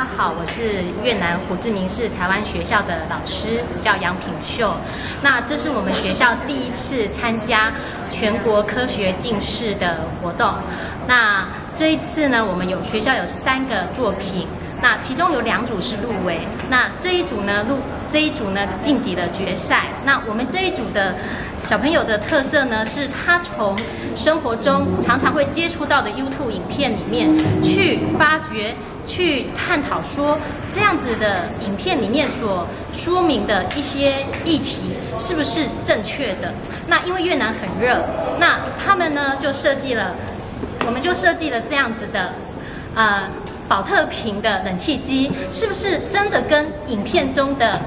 大家好，我是越南胡志明市台湾学校的老师，叫杨品秀。那这是我们学校第一次参加全国科学竞试的活动。那这一次呢，我们有学校有三个作品，那其中有两组是入围，那这一组呢入这一组呢晋级了决赛。那我们这一组的小朋友的特色呢，是他从生活中常常会接触到的 YouTube 影片里面去发掘。去探讨说这样子的影片里面所说明的一些议题是不是正确的？那因为越南很热，那他们呢就设计了，我们就设计了这样子的，呃，保特瓶的冷气机，是不是真的跟影片中的？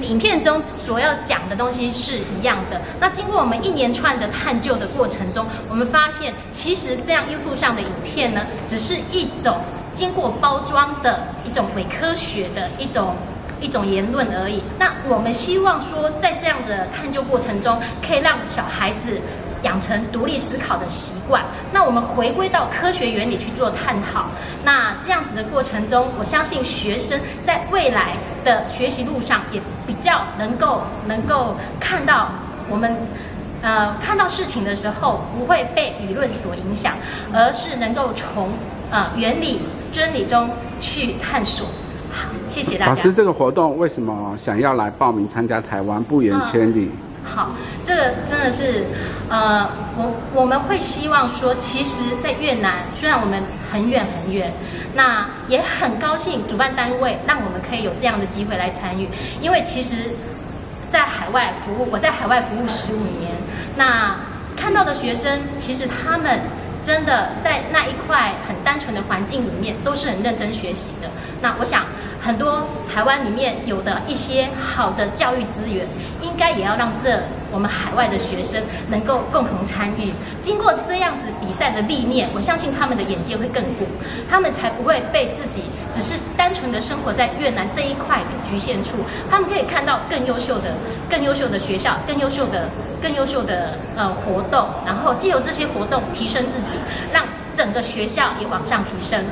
影片中所要讲的东西是一样的。那经过我们一连串的探究的过程中，我们发现，其实这样 YouTube 上的影片呢，只是一种经过包装的一种伪科学的一种一种言论而已。那我们希望说，在这样的探究过程中，可以让小孩子。养成独立思考的习惯。那我们回归到科学原理去做探讨。那这样子的过程中，我相信学生在未来的学习路上也比较能够能够看到我们呃看到事情的时候不会被理论所影响，而是能够从呃原理真理中去探索。好，谢谢大家。老师，这个活动为什么想要来报名参加？台湾不远千里。好，这个真的是，呃，我我们会希望说，其实，在越南，虽然我们很远很远，那也很高兴主办单位让我们可以有这样的机会来参与，因为其实，在海外服务，我在海外服务十五年，那看到的学生，其实他们。真的在那一块很单纯的环境里面，都是很认真学习的。那我想，很多台湾里面有的一些好的教育资源，应该也要让这我们海外的学生能够共同参与。经过这样子比赛的历练，我相信他们的眼界会更广，他们才不会被自己只是单纯的生活在越南这一块的局限处。他们可以看到更优秀的、更优秀的学校、更优秀的。更优秀的呃活动，然后借由这些活动提升自己，让整个学校也往上提升。